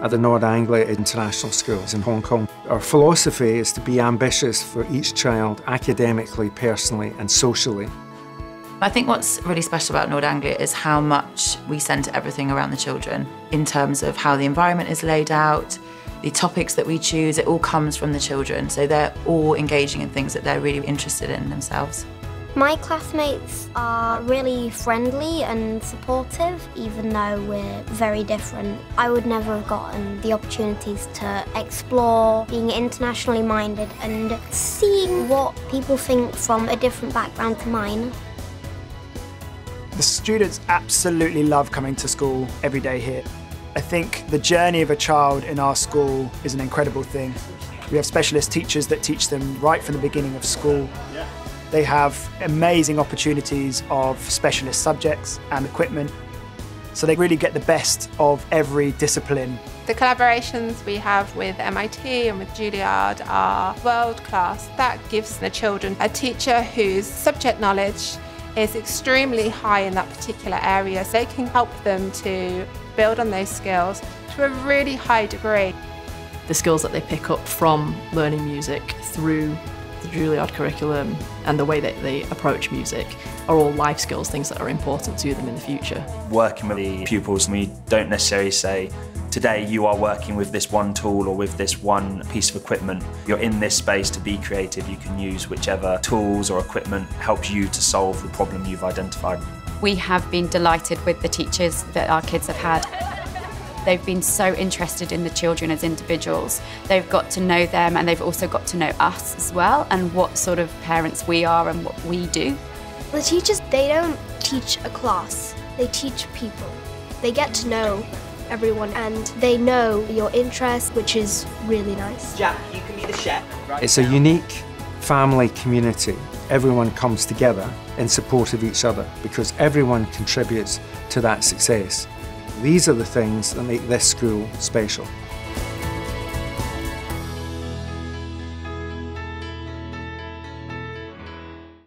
at the Nord Anglia International Schools in Hong Kong. Our philosophy is to be ambitious for each child academically, personally and socially. I think what's really special about Nord Anglia is how much we centre everything around the children in terms of how the environment is laid out, the topics that we choose, it all comes from the children. So they're all engaging in things that they're really interested in themselves. My classmates are really friendly and supportive, even though we're very different. I would never have gotten the opportunities to explore being internationally minded and seeing what people think from a different background to mine. The students absolutely love coming to school every day here. I think the journey of a child in our school is an incredible thing. We have specialist teachers that teach them right from the beginning of school. They have amazing opportunities of specialist subjects and equipment. So they really get the best of every discipline. The collaborations we have with MIT and with Juilliard are world class. That gives the children a teacher whose subject knowledge is extremely high in that particular area. So they can help them to build on those skills to a really high degree. The skills that they pick up from learning music through the Juilliard curriculum and the way that they approach music are all life skills, things that are important to them in the future. Working with the pupils, we don't necessarily say, today you are working with this one tool or with this one piece of equipment. You're in this space to be creative. You can use whichever tools or equipment helps you to solve the problem you've identified. We have been delighted with the teachers that our kids have had. They've been so interested in the children as individuals. They've got to know them and they've also got to know us as well and what sort of parents we are and what we do. The teachers, they don't teach a class, they teach people. They get to know everyone and they know your interests, which is really nice. Jack, you can be the chef. Right it's now. a unique family community. Everyone comes together in support of each other because everyone contributes to that success. These are the things that make this school special.